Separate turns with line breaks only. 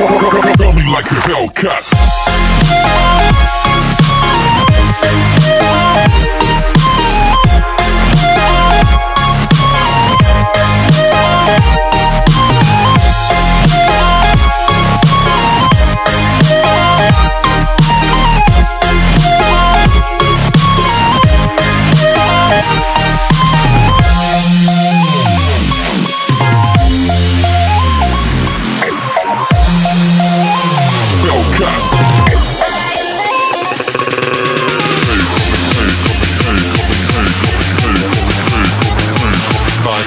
Rub
me like a Hellcat.